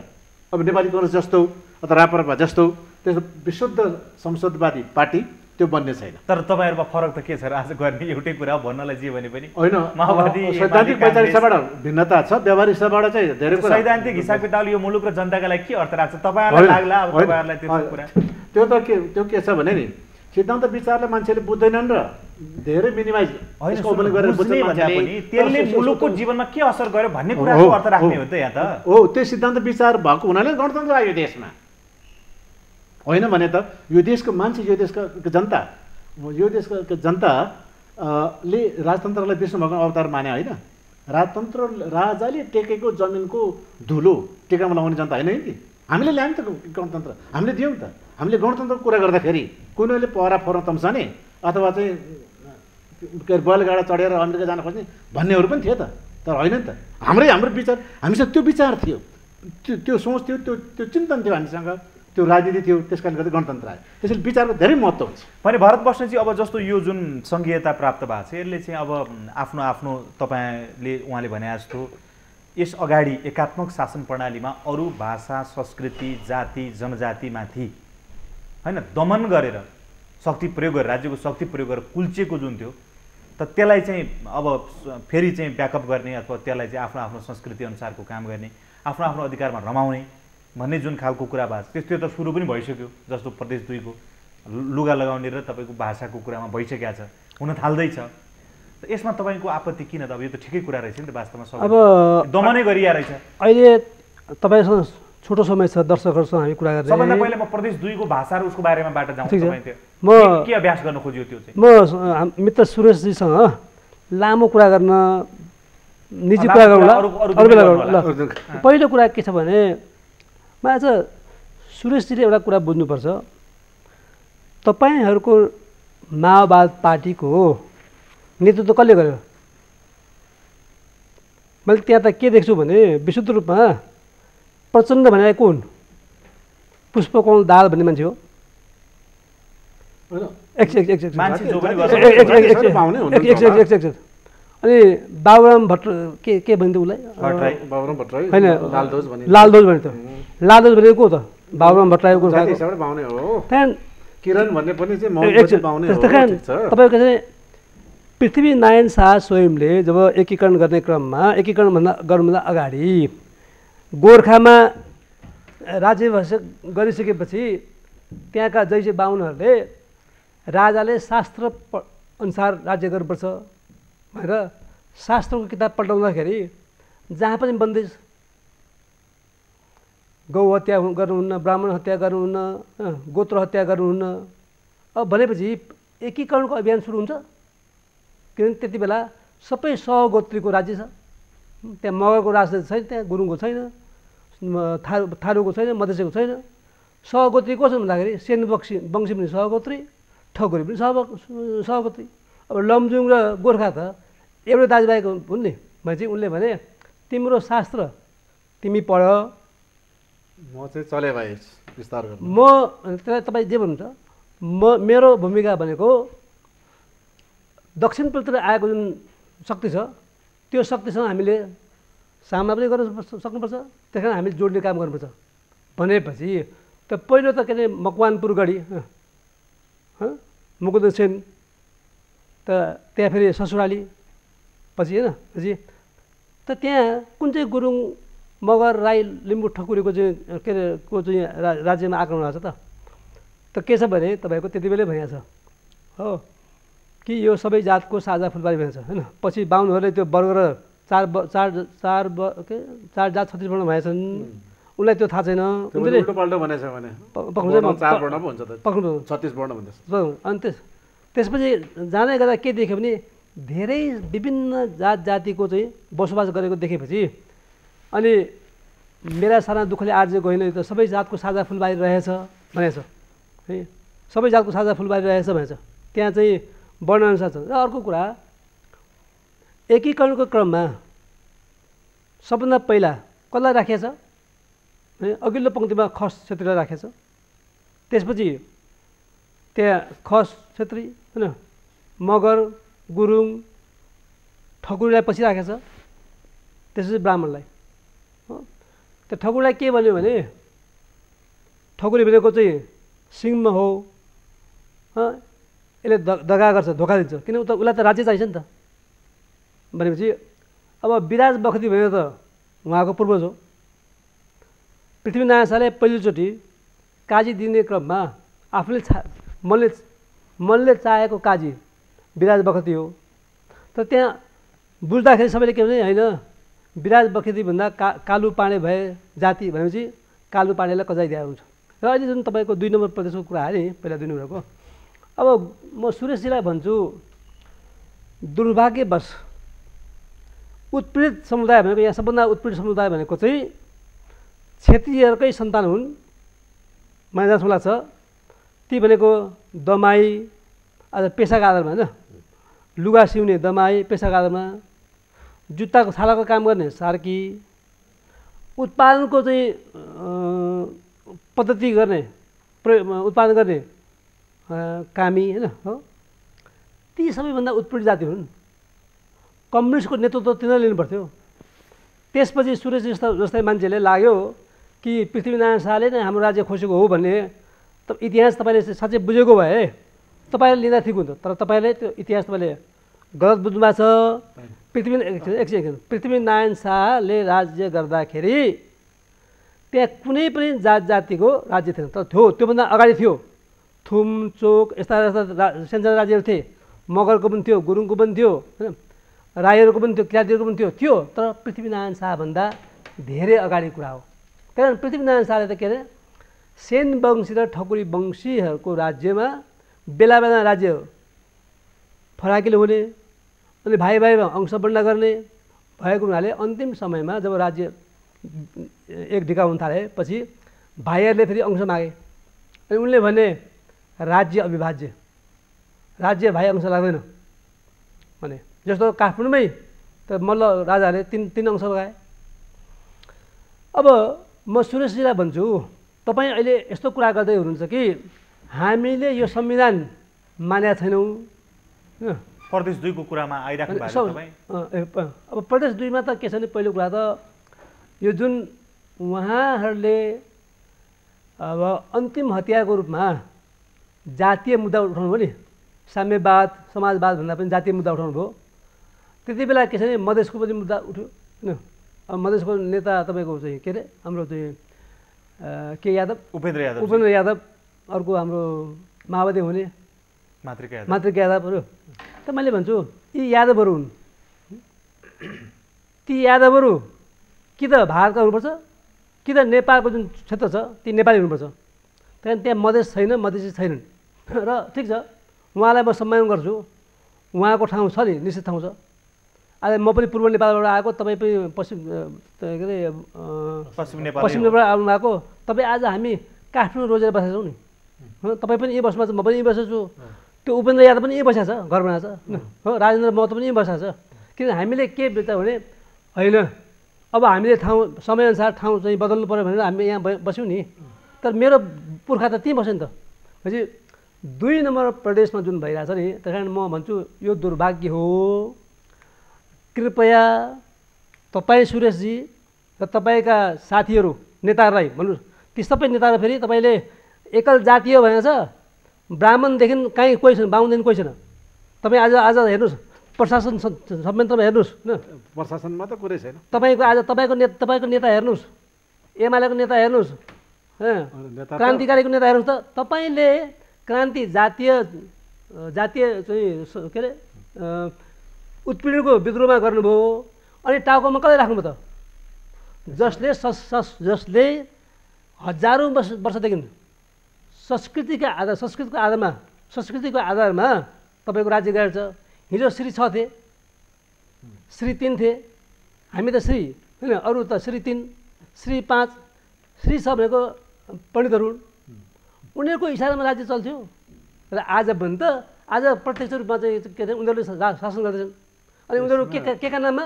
अब नेपाली कङ्ग्रेस जस्तो अथवा रापरपा जस्तो त्यस्तो विशुद्ध संसदवादी पार्टी त्यो बन्ने छैन। तर तपाईँहरूमा फरक त के छ र आज गर्ने एउटै कुरा भन्नलाई जे भने पनि? होइन सैद्धान्तिक वैचारिक हिसाबबाट भिन्नता छ व्यावहारिक हिसाबबाट चाहिँ धेरै सैद्धान्तिक हिसाब किताबले यो मुलुक र जनताका लागि के अर्थ राख्छ? तपाईँहरूलाई लाग्ला अब तपाईँहरूलाई त्यो त के त्यो के छ भने नि सिद्धान्त विचारलाई मान्छेले बुझ्दैनन् र धेरै मिनिमाइज त्यसले मुलुकको जीवनमा के असर गर्यो भन्ने कुराको अर्थ राख्ने हो। त यहाँ त। हो त्यो सिद्धान्त विचार भएको हुनाले गणतन्त्र आयो देशमा। होइन भने त यो देशको मान्छे यो देशको जनता यो देशको जनता ले राजतन्त्रलाई विष्णु भगवान् अवतार माने होइन। राजतन्त्र राजाले टेकेको जमिनको धुलो टेकामा लगाउने जनता होइन नि। हामीले ल्यायौँ त गणतन्त्र हामीले दियौँ त। हामीले गणतन्त्रको कुरा गर्दाखेरि कुनैले पहरा फर्न तम्साने अथवा चाहिँ के अरे बैलगाडा चढेर अमेरिका जान खोज्ने भन्नेहरू पनि थियो त। तर होइन नि त। हाम्रै हाम्रो विचार हामीसँग त्यो विचार थियो। त्यो त्यो सोच थियो त्यो त्यो चिन्तन थियो हामीसँग। त्यो राजनीति थियो त्यस कारणले गर्दा गणतन्त्र आयो। त्यसैले विचारको धेरै महत्त्व हुन्छ भने भारत बस्ने चाहिँ अब जस्तो यो जुन सङ्घीयता प्राप्त भएको छ यसले चाहिँ अब आफ्नो आफ्नो तपाईँले उहाँले भने जस्तो यस अगाडि एकात्मक शासन प्रणालीमा अरू भाषा संस्कृति जाति जनजातिमाथि होइन दमन गरेर शक्ति प्रयोग गरेर राज्यको शक्ति प्रयोग गरेर कुल्चिएको जुन थियो त त्यसलाई चाहिँ अब फेरि चाहिँ ब्याकअप गर्ने अथवा त्यसलाई चाहिँ आफ्नो आफ्नो संस्कृति अनुसारको काम गर्ने आफ्नो आफ्नो अधिकारमा रमाउने भन्ने जुन खालको कुरा भएको छ त्यो त्यो त सुरु पनि भइसक्यो जस्तो प्रदेश दुईको लुगा लगाउने र तपाईँको भाषाको कुरामा भइसकेको छ हुन थाल्दैछ। त यसमा तपाईँको आपत्ति किन त? अब यो त ठिकै कुरा रहेछ नि त वास्तवमा सबै। अब दमनै गरिया रहेछ। अहिले तपाईँसँग छोटो समय छ दर्शकहरूसँग हामी कुरा सबभन्दा गर्ने पहिला म प्रदेश दुईको भाषा र उसको बारेमा बाटो जाउँ म- के- अभ्यास गर्न खोज्यो त्यो चाहिँ? म मित्र सुरेशजीसँग लामो कुरा गर्न निजी लामो कुरा गरौँला। अरू- बेला गर्नु गरौँ ल पहिलो कुरा के छ भने म आज सुरेशजीले एउटा कुरा बुझ्नुपर्छ। तपाईँहरूको माओवाद पार्टीको नेतृत्व कसले गर्यो? मैले त्यहाँ त के देख्छु भने विशुद्ध रूपमा प्रचण्ड भनेको को हुन् पुष्पकमल दाल भन्ने मान्छे हो। अनि बाबुराम भट्ट के के भनिदियो उसलाई? भट्टराई। बाबुराम भट्टराई। होइन लालदोज भन्ने। लालदोज भनेको लालदोज भनेको को त? बाबुराम भट्टराईको जाति गोर्खाको हिसाबबाट पाउने हो। त्यहाँदेखि किरण भन्ने पनि चाहिँ एक- महत्त्व एकछिन, पाउने हो। त्यस्तो कारण ठिक छ। तपाईँको चाहिँ पृथ्वीनारायण शाह स्वयंले जब एकीकरण गर्ने क्रममा एकीकरण भन्दा गर्नुभन्दा अगाडि गोर्खामा राज्याभिषेक गरिसकेपछि त्यहाँका जैसे बाहुनहरूले राजाले शास्त्र प अनुसार राज्य गर्नुपर्छ भनेर शास्त्रको किताब पल्टाउँदाखेरि जहाँ पनि बन्देज गौ हत्या गर्नुहुन्न ब्राह्मण हत्या गर्नुहुन्न गोत्र हत्या गर्नुहुन्न अब भनेपछि एकीकरणको अभियान सुरु हुन्छ। किनभने त्यति बेला सबै सहगोत्रीको राज्य छ। त्यहाँ मगरको राजनीति छैन त्यहाँ गुरुङको छैन थारू थारूको छैन मधेसीको छैन। सहगोत्री को छन् भन्दाखेरि सेन बक्सी वंशी पनि सहगोत्री ठकुरी पनि सह सहगोत्री। अब लमजुङ र गोर्खा त एउटै दाजुभाइको हुन् नि। भने चाहिँ उनले भने तिम्रो शास्त्र तिमी पढ। म चाहिँ चले भाइ विस्तार गर्नु। म त्यसलाई तपाईँ जे भन्नुहुन्छ म मेरो भूमिका भनेको दक्षिणपट्टिबाट आएको जुन शक्ति छ त्यो शक्तिसँग हामीले सामना पनि गर्न सक्- सक्नुपर्छ। त्यस कारण हामीले जोड्ने काम गर्नुपर्छ। भनेपछि त पहिलो त के अरे मकवानपुर गढी मुकुन्द सेन त त्यहाँ फेरि ससुराली पछि होइन पछि त त्यहाँ कुन चाहिँ गुरुङ मगर राई लिम्बू ठकुरीको चाहिँ के अरे को चाहिँ राज्यमा आक्रमण भएको छ त? त के छ भने तपाईँको त्यति बेलै भइएको छ हो। कि यो सबै जातको साझा फुलबारी भइन्छ होइन? पछि बाहुनहरूले त्यो वर्ग र चार ब चार चार ब के? चार जात छत्तिस वर्ण भएछन् उसलाई त्यो थाहा छैन। अनि त्यस त्यसपछि जाँदै गर्दा के देख्यो भने धेरै विभिन्न जात जातिको चाहिँ बसोबास गरेको देखेपछि अनि मेरा साना दुःखले होइन यो त सबै जातको साझा फुलबारी रहेछ भनेछ। है? सबै जातको साझा फुलबारी रहेछ भनेछ। त्यहाँ चाहिँ वर्णअनुसार छ र अर्को कुरा एकीकरणको क्रममा सबभन्दा पहिला कसलाई राखिएको छ है अघिल्लो पङ्क्तिमा खस क्षेत्रीलाई राखेको छ त्यसपछि त्यहाँ खस छेत्री होइन मगर गुरुङ ठकुरीलाई पछि राखेको छ त्यसपछि ब्राह्मणलाई। हो त्यो ठकुरीलाई के भन्यो भने ठकुरी भनेको चाहिँ सिंह हो हँ, यसले दगा गर्छ धोका दिन्छ। किन उता उसलाई त राज्य चाहिन्छ नि त। भनेपछि अब विराज बखती भनेको त उहाँको पूर्वज हो। पृथ्वीनारायण शाहले पहिलोचोटि काजी दिने क्रममा आफूले छा मनले मनले चाहेको काजी विराज बखती हो। तर त्यहाँ बुझ्दाखेरि सबैले के भने होइन विराज बखतीभन्दा का कालु पाँडे भए जाति भनेपछि कालु पाँडेलाई कजाइदिएको हुन्छ। र अहिले जुन तपाईँको दुई नम्बर प्रदेशको कुरा आयो नि पहिला दुई नम्बरको। अब म सुरेशजीलाई भन्छु दुर्भाग्यवश उत्पीडित समुदाय भनेको यहाँ सबभन्दा उत्पीडित समुदाय भनेको चाहिँ क्षेत्रीयहरूकै सन्तान हुन्। मलाई जहाँसम्म लाग्छ ती भनेको दमाई आज पेसाको आधारमा होइन लुगा सिउने दमाई पेसाको आधारमा जुत्ताको छालाको काम गर्ने सार्की उत्पादनको चाहिँ पद्धति गर्ने प्रयोग उत्पादन गर्ने कामी होइन हो? ती सबैभन्दा उत्पीडित जाति हुन्। कम्युनिस्टको नेतृत्व तिनीहरूले लिनुपर्थ्यो त्यसपछि सुरेश जस्ता जस्तै मान्छेले लाग्यो कि पृथ्वीनारायण शाहले नै हाम्रो राज्य खोसेको हो भन्ने। त इतिहास तपाईँले साँच्चै बुझेको भए तपाईँले लिँदा ठिक हुन्थ्यो। तर तपाईँले त्यो इतिहास तपाईँले गलत बुझ्नु भएको छ। पृथ्वी एकछिन पृथ्वीनारायण शाहले राज्य गर्दाखेरि त्यहाँ कुनै पनि जात जातिको राज्य थिएन। तर थियो त्योभन्दा अगाडि थियो। थुम चोक यस्ता यस्ता सानसानो राज्यहरू थिए। मगरको पनि थियो गुरुङको पनि थियो होइन? राईहरूको पनि थियो किराँतीहरूको पनि थियो। थियो तर पृथ्वीनारायण शाहभन्दा धेरै अगाडि कुरा हो। कारण पृथ्वीनारायण शाहले त के अरे? सेन वंशी र ठकुरी वंशीहरूको राज्यमा बेला बेला राज्य फराकिलो हुने अनि भाइ भाइमा अंशबन्डा गर्ने भएको हुनाले अन्तिम समयमा जब राज्य एक ढिका हुन थाले पछि भाइहरूले फेरि अंश मागे। अनि उनले भने राज्य अविभाज्य। राज्य भाइ अंश लाग्दैन। भने जस्तो काठमाडौँमै त मल्ल राजाले तिन तिन अंश लगाए। अब म सुरेशजीलाई भन्छु तपाईँ अहिले यस्तो कुरा गर्दै हुनुहुन्छ कि हामीले यो संविधान मानेका छैनौँ। प्रदेश दुईको कुरामा आइराख्नु प- अब प्रदेश दुईमा त के छ भने पहिलो कुरा त यो जुन उहाँहरूले अब अन्तिम हतियारको रूपमा जातीय मुद्दा उठाउनु भयो नि? साम्यवाद समाजवाद भन्दा पनि जातीय मुद्दा उठाउनु भयो। त्यति बेला के छ भने मधेसको पनि मुद्दा उठ्यो? होइन। अब मधेसको नेता तपाईँको चाहिँ के अरे? हाम्रो चाहिँ के यादव? उपेन्द्र यादव उपेन्द्र यादव अर्को हाम्रो माओवादी हुने। मातृका यादव। मातृ यादवहरू त मैले भन्छु यी यादवहरू हुन्। ती यादवहरू कि त भारतका हुनुपर्छ? कि त नेपालको जुन क्षेत्र छ ती नेपाली हुनुपर्छ? त्यही कारण त्यहाँ मधेस छैन मधेसी छैनन्। र ठिक छ उहाँलाई म सम्मान गर्छु। उहाँको ठाउँ छ नि निश्चित ठाउँ छ। आज म पनि पूर्व नेपालबाट आएको तपाईँ पनि पश्चिम के अरे पश्चिम नेपाल पश्चिम नेपाल आउनु भएको तपाईँ आज हामी काठमाडौँ रोजेर बसेका छौँ नि। तपाईँ पनि यहीँ बस्नु भएको छ म पनि यहीँ बसेको छु। त्यो उपेन्द्र यादव पनि यहीँ बसेको छ घर बनाएको छ? हो राजेन्द्र महतो पनि यहीँ बसेको छ। किन हामीले के बुझ्छ भने होइन अब हामीले ठाउँ समयअनुसार ठाउँ चाहिँ बदल्नु पऱ्यो भनेर हामी यहाँ बस्यौँ नि। तर मेरो पुर्खा त त्यहीँ बस्यो नि त। भनेपछि दुई नम्बर प्रदेशमा जुन भइरहेछ नि त्यस कारण म भन्छु यो दुर्भाग्य हो। कृपया तपाईँ सुरेशजी र तपाईँका साथीहरू नेताहरूलाई भन्नु ती सबै नेताहरू फेरि तपाईँले एकल जातीय भनेको छ ब्राह्मणदेखि कहीँ कोही छैन बाहुनदेखि कोही छैन। तपाईँ आज आज हेर्नुहोस् प्रशासन संयन्त्रमा हेर्नुहोस् होइन? प्रशासनमा त कुरै छैन। तपाईँको आज तपाईँको ने तपाईँको नेता हेर्नुहोस् एमालेको नेता हेर्नुहोस् क्रान्तिकारीको नेता हेर्नुहोस् त तपाईँले क्रान्ति जातीय जातीय चाहिँ के अरे उत्पीडनको विद्रोहमा गर्नुभयो। अनि टाउकोमा कसले राख्नुभयो त? जसले सस जसले हजारौँ वर्ष वर्षदेखि संस्कृतिका आधार संस्कृतिको आधारमा संस्कृतिको आधारमा तपाईँको राज्य गएर हिजो श्री छ थिए। श्री तिन थिए। हामी त श्री होइन अरू त श्री तिन श्री पाँच श्री छ भनेको पण्डितहरू उनीहरूको इसारामा राज्य चल्थ्यो। र आज भने त आज प्रत्यक्ष रूपमा चाहिँ के अरे उनीहरूले शासन गर्दैछन्। अनि उनीहरू के का- के का नाममा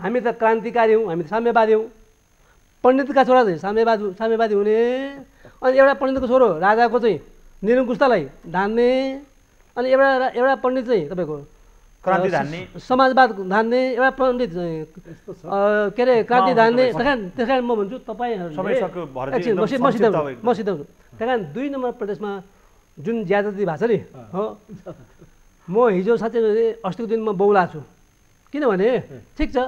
हामी त क्रान्तिकारी हौँ हामी त साम्यवादी हौँ। पण्डितका छोरा चाहिँ साम्यवादी साम्यवादी हुने। अनि एउटा पण्डितको छोरो राजाको चाहिँ निरङ्कुशतालाई धान्ने अनि एउटा एउटा पण्डित चाहिँ तपाईँको क्रान्ति धान्ने। समाजवाद धान्ने एउटा पण्डित के अरे क्रान्ति धान्ने त्यस कारण त्यस कारण म भन्छु एकदम म सि- म सिद्ध संक्षिप्त हुनु, अब म सिद्ध हुनु त्यही कारण दुई नम्बर प्रदेशमा जुन ज्यादती भएको छ नि हो म हिजो साँच्चै अस्तिको दिन म बौला छु। किनभने ठिक छ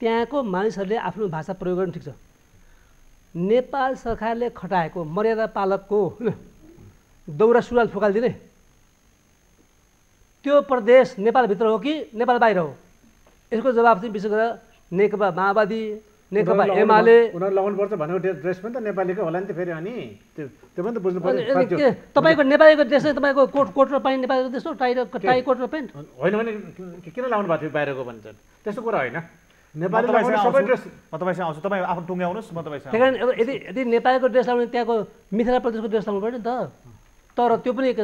त्यहाँको मानिसहरूले आफ्नो भाषा प्रयोग गर्नु ठिक छ। नेपाल सरकारले खटाएको मर्यादा पालकको होइन दौरा सुरुवाल फुकालिदिने। त्यो प्रदेश नेपालभित्र हो कि नेपाल बाहिर हो? यसको जवाब चाहिँ विशेष गरेर नेकपा माओवादी नेकपा एमाले उनीहरू लगाउनु पर्छ भनेको ड्रेस ड्रेस पनि त नेपालीकै होला नि त फेरि अनि। त्यो त्यो पनि त बुझ्नु पर्यो। के? तपाईँको नेपालीको ड्रेस चाहिँ तपाईँको कोट कोट र प्यान्ट नेपालीको ड्रेस हो? टाई र टाई कोट र प्यान्ट होइन भने किन लाउनु भएको थियो बाहिरको भन्छ त्यस्तो कुरा होइन। नेपाली सबै आउँछु। ड्रेस म तपाईँसँग आउँछु। तपाईँ आफ्नो टुङ्ग्याउनुहोस् म तपाईँसँग त्यही कारण अब यदि यदि नेपालीको ड्रेस लाउने त्यहाँको मिथिला प्रदेशको ड्रेस लाउनु पऱ्यो नि त। तर त्यो पनि [LAUGHS] त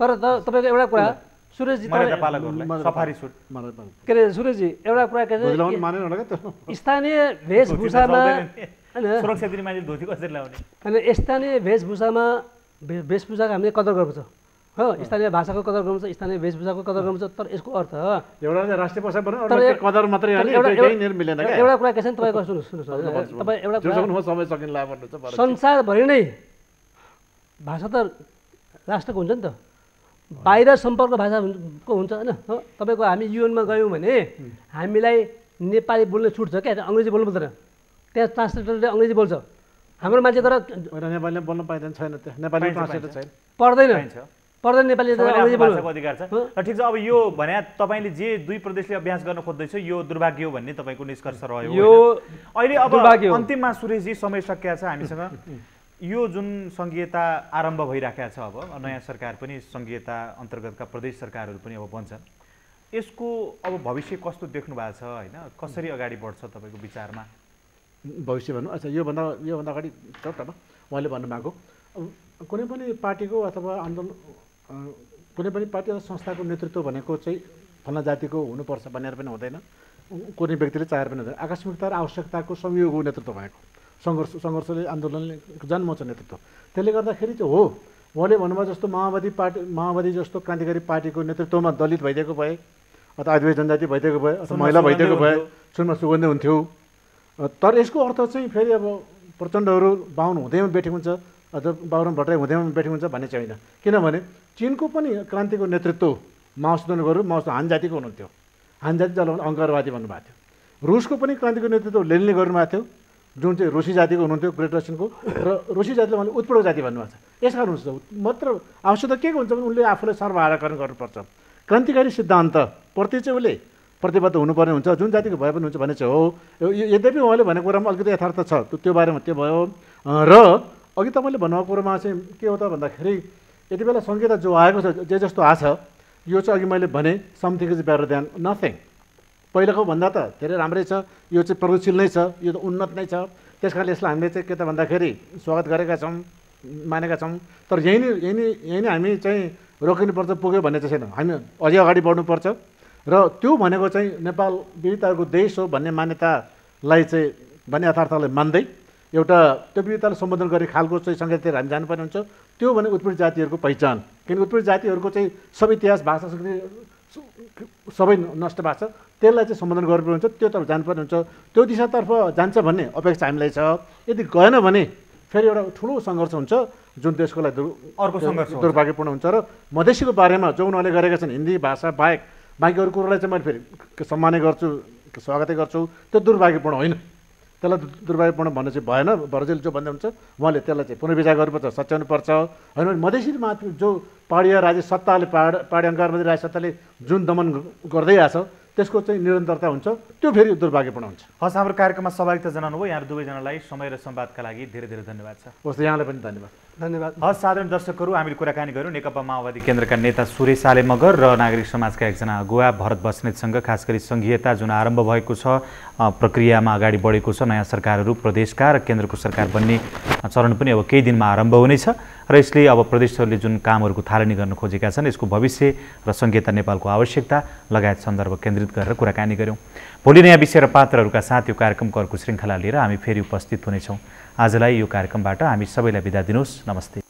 तर- तपाईँको एउटा कुरा सुरेशजी के अरे सुरेशजी एउटा कुरा के अरे [LAUGHS] स्थानीय वेशभूषामा। होइन। स्थानीय वेशभूषामा वेशभूषाको हामीले कदर गर्नुपर्छ हो स्थानीय भाषाको कदर गर्नुपर्छ स्थानीय वेशभूषाको कदर गर्नुपर्छ तर यसको अर्थ एउटा राष्ट्रिय कदर मात्रै एउटा कुरा के छ नि तपाईँको सुन्नुहोस् सुन्नुहोस् तपाईँ एउटा। संसारभरि नै भाषा त राष्ट्रको हुन्छ नि त। बाहिर सम्पर्क भाषा हुन्- को हुन्छ होइन? तपाईँको हामी युएनमा गयौँ भने हामीलाई नेपाली बोल्ने छुट छ क्या अङ्ग्रेजी बोल्नु पर्दैन। त्यहाँ ट्रान्सलेटरले अङ्ग्रेजी बोल्छ। हाम्रो मान्छे तर नेपालीले बोल्न पाइँदैन छैन नेपाली पर्दैन। पर्दैन नेपाली अधिकार छ। हो। र ठिक छ अब यो भने तपाईँले जे दुई प्रदेशले अभ्यास गर्न खोज्दैछ यो दुर्भाग्य हो भन्ने तपाईँको निष्कर्ष रह्यो यो? अहिले अब। अन्तिममा सुरेशजी समय सकिया छ हामीसँग। यो जुन सङ्घीयता आरम्भ भइराखेको छ अब नयाँ सरकार पनि सङ्घीयता अन्तर्गतका प्रदेश सरकारहरू पनि अब बन्छन्। यसको अब भविष्य कस्तो देख्नु भएको छ होइन? कसरी अगाडि बढ्छ तपाईँको विचारमा? भविष्य भन्नु? अच्छा योभन्दा योभन्दा अगाडि उहाँले भन्नुभएको। कुनै पनि पार्टीको अथवा आन्दोलन कुनै पनि पार्टी अथवा संस्थाको नेतृत्व भनेको चाहिँ फल्ना जातिको हुनुपर्छ भनेर पनि हुँदैन। कुनै व्यक्तिले चाहेर पनि हुँदैन। आकस्मिकता र आवश्यकताको संयोग हो नेतृत्व भएको सङ्घर्ष सङ्घर्षले आन्दोलनले जन्माउँछ नेतृत्व। त्यसले गर्दाखेरि चाहिँ हो उहाँले भन्नुभयो जस्तो माओवादी पार्टी माओवादी जस्तो क्रान्तिकारी पार्टीको नेतृत्वमा दलित भइदिएको भए अथवा आदिवासी जनजाति भइदिएको भए अथवा महिला भइदिएको भए। सुनमा सुगन्धै हुन्थ्यो। तर यसको अर्थ चाहिँ फेरि अब प्रचण्डहरू बाहुन हुँदैमा बेठेको हुन्छ। अथवा बाबुराम भट्टराई हुँदैमा बेठेको हुन्छ भन्ने चाहिँ होइन। किनभने चिनको पनि क्रान्तिको नेतृत्व गरू माओवादी हान जातिको हुनुहुन्थ्यो। हान जाति जसलाई अङ्करवादी भन्नुभएको थियो। रुसको पनि क्रान्तिको नेतृत्व लेनिनले गर्नुभएको थियो जुन चाहिँ रुसी जातिको हुनुहुन्थ्यो ग्रेट रसियनको। र रुसी जातिले उहाँले उत्पीडक जाति भन्नुभएको छ। यस कारण हुन्छ मात्र आवश्यकता के हुन्छ भने उनले आफूलाई सर्वहाराकरण गर्नुपर्छ। क्रान्तिकारी सिद्धान्त प्रति चाहिँ उसले प्रतिबद्ध हुनुपर्ने हुन्छ जुन जातिको भए पनि हुन्छ भन्ने चाहिँ हो। यद्यपि उहाँले भनेको कुरामा अलिकति यथार्थ छ त्यो- बारेमा त्यो भयो। र अघि तपाईँले भन्नुभएको कुरोमा चाहिँ के हो त भन्दाखेरि यति बेला सङ्गीता जो आएको छ जे जस्तो आएको छ यो चाहिँ अघि मैले भने something is better than nothing पहिलाको भन्दा त धेरै राम्रै छ यो चाहिँ प्रगतिशील नै छ यो त उन्नत नै छ। त्यस कारणले यसलाई हामीले चाहिँ के त भन्दाखेरि स्वागत गरेका छौँ मानेका छौँ। तर यहीँ नै यहीँ नै यहीँ नै हामी चाहिँ रोकिनुपर्छ पुग्यो भन्ने चाहिँ छैन। हामी अझै अगाडि बढ्नुपर्छ। र त्यो भनेको चाहिँ नेपाल विविधताको देश हो भन्ने मान्यतालाई चाहिँ भन्ने यथार्थलाई मान्दै एउटा त्यो विविधतालाई सम्बोधन गर्ने खालको चाहिँ सङ्गीततिर हामी जानुपर्ने हुन्छ। त्यो भने उत्पीडित जातिहरूको पहिचान। किनकि उत्पीडित जातिहरूको चाहिँ सब इतिहास भाषा संस्कृति सबै नष्ट भएको छ। त्यसलाई चाहिँ सम्बोधन गर्नुपर्ने हुन्छ। त्योतर्फ जानुपर्ने हुन्छ। त्यो दिशातर्फ जान्छ भन्ने अपेक्षा हामीलाई छ। यदि गएन भने फेरि एउटा ठुलो सङ्घर्ष हुन्छ जुन देशको लागि अर्को सङ्घर्ष। दुर्भाग्यपूर्ण हुन्छ। र मधेसीको बारेमा जो उनीहरूले गरेका छन् हिन्दी भाषा बाहेक बाँकी अरू कुरोलाई चाहिँ मैले फेरि सम्मानै गर्छु स्वागतै गर्छु। त्यो दुर्भाग्यपूर्ण होइन। त्यसलाई दुर्भाग्यपूर्ण भन्नु चाहिँ भएन। बर्जेल जो भन्दै हुन्छ उहाँले त्यसलाई चाहिँ पुनर्विचार गर्नुपर्छ सच्याउनुपर्छ। होइन भने मधेसी मात्र जो पाहाडिया राज्य सत्ताले पाहाड पाहाडी अङ्कारवादी राज्य सत्ताले जुन दमन गर्दै आएको छ त्यसको चाहिँ निरन्तरता हुन्छ। त्यो फेरि दुर्भाग्यपूर्ण हुन्छ। हस् हाम्रो कार्यक्रममा सहभागिता जनाउनु भयो यहाँ दुवैजनालाई समय र संवादका लागि धेरै धेरै धन्यवाद छ होस् यहाँलाई पनि धन्यवाद। धन्यवाद। हस् साधारण दर्शकहरू हामीले कुराकानी गऱ्यौँ। नेकपा माओवादी केन्द्रका नेता सुरेश आले मगर र नागरिक समाजका एकजना अगुवा भरत बस्नेतसँग खास गरी सङ्घीयता जुन आरम्भ भएको छ प्रक्रियामा अगाडि बढेको छ नयाँ सरकारहरू प्रदेशका र केन्द्रको सरकार बन्ने चरण पनि अब केही दिनमा आरम्भ हुनेछ। र यसले अब प्रदेशहरूले जुन कामहरूको थालनी गर्न खोजेका छन् यसको भविष्य र सङ्घीयता नेपालको आवश्यकता लगायत सन्दर्भ केन्द्रित गरेर कुराकानी गऱ्यौँ। भोलि नयाँ विषय र पात्रहरूका साथ यो कार्यक्रमको अर्को श्रृङ्खला लिएर हामी फेरि उपस्थित हुनेछौँ। आजलाई यो कार्यक्रमबाट हामी सबैलाई बिदा दिनुहोस्। नमस्ते।